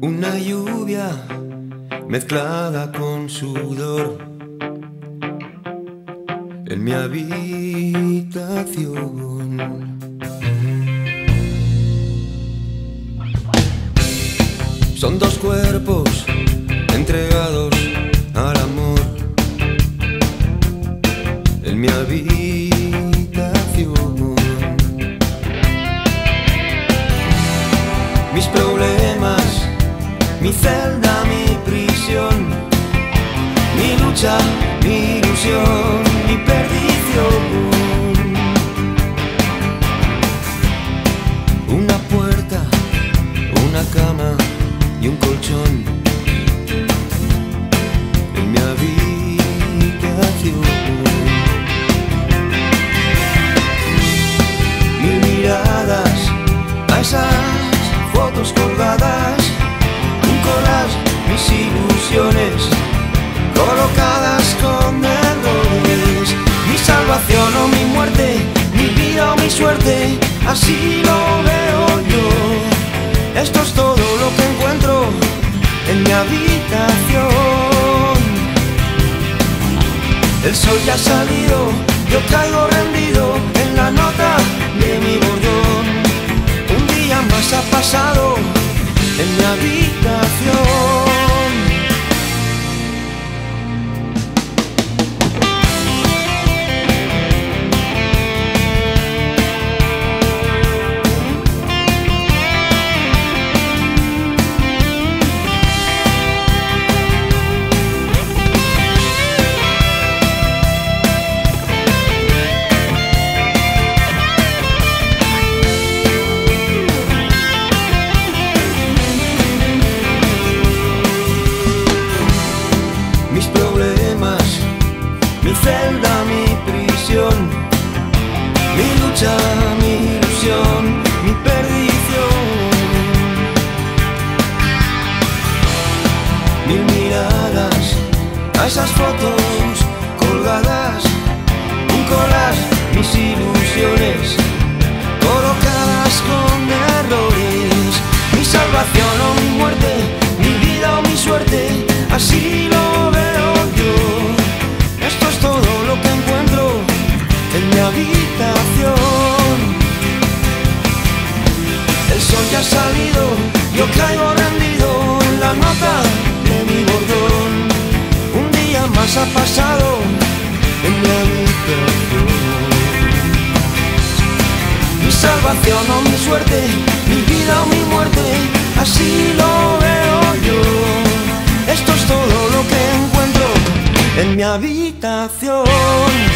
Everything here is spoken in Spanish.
Una lluvia mezclada con sudor en mi habitación. Son dos cuerpos entregados mi celda, mi prisión, mi lucha, mi ilusión, mi perdición. Una puerta, una cama y un colchón mi suerte, así lo veo yo. Esto es todo lo que encuentro en mi habitación. El sol ya ha salido, yo caigo rendido en la nota de mi bordón. Celda, mi prisión, mi lucha, mi ilusión, mi perdición. Mil miradas a esas fotos colgadas, un collage, mis ilusiones colocadas con errores, mi salvación o mi muerte, mi vida o mi suerte, ha salido, yo caigo rendido en la nota de mi bordón. Un día más ha pasado en mi habitación. Mi salvación o mi suerte, mi vida o mi muerte, así lo veo yo. Esto es todo lo que encuentro en mi habitación.